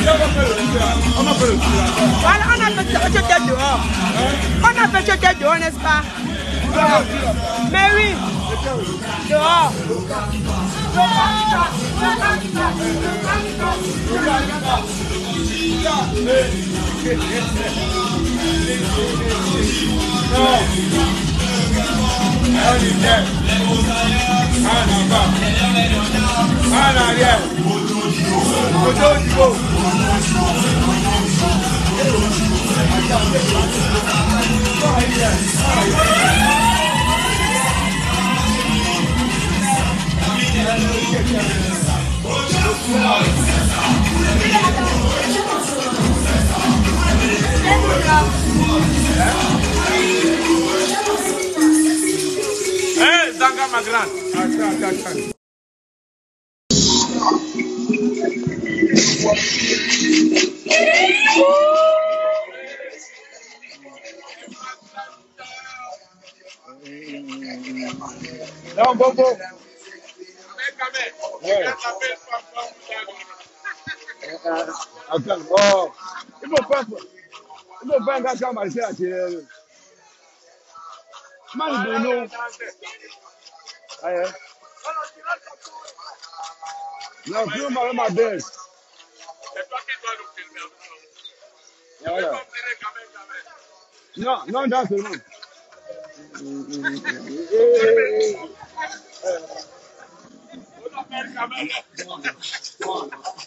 Voilà, on a fait ce que dehors. On a fait ce que dehors, n'est-ce pas Mais oui, dehors. Ana ba, ana yẹ. E, zangat ma gran. Akan, akan, bon, bon. akan. Akan, eh, eh, eh. akan, akan. Bon. Ndo mfanya kazi kama malizia achelewe. Mali bono. Aye. Na kiu mara mabes. Ya wala. No, no that's it. No. Hey.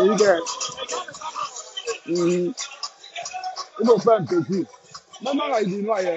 èyí dẹ inú fẹ́ ntòkù mọ́mọ́ra ìdí inú ayẹ.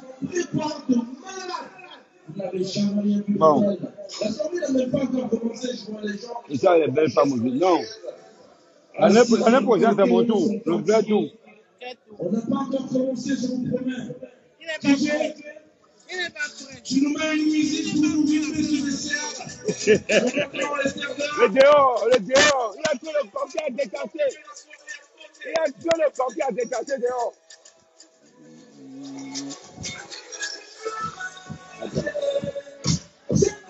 Bon. ça, les belles femmes aussi. Non. gens. mon tour. Le vrai tour. On n'a pas encore commencé, je vous promets. Il n'est pas prêt. Il n'est pas prêt. Tu nous mets une musique pour nous vivre sur Le dehors, le dehors. Il a tout le papier à Il a tout le papier à dehors.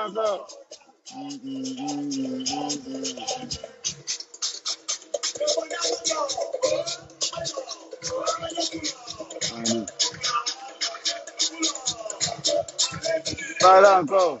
Father. Para encore.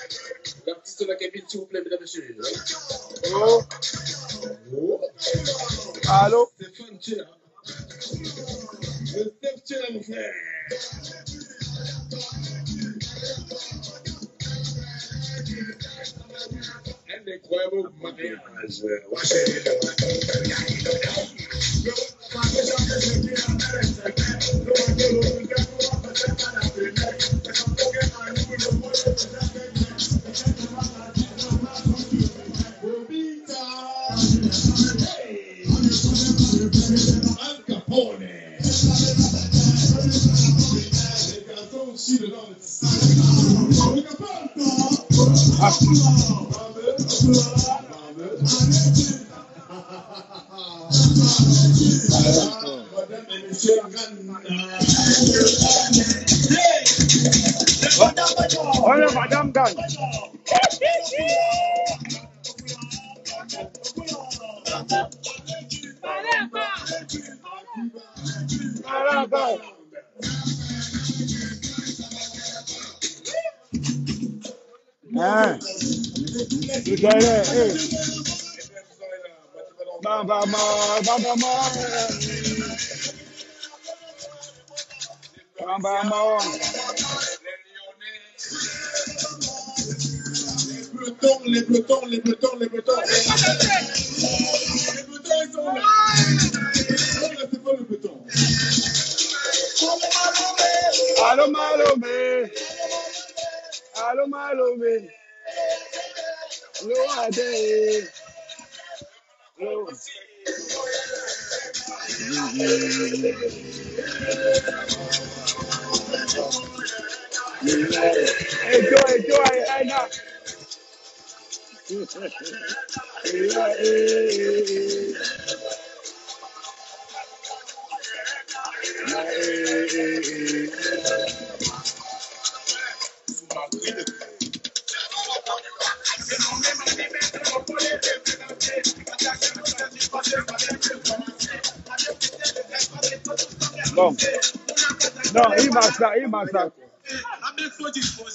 so like Oh. oh. Hello. fun step Mariage. Watch it. you. Les bretons, les bretons, les bretons, les bretons, ils sont là. pas Alo malo mi. Lo ade. Lo. Ejo ejo Thank you. Não, não, e mais, e mais. Abençoa de fome.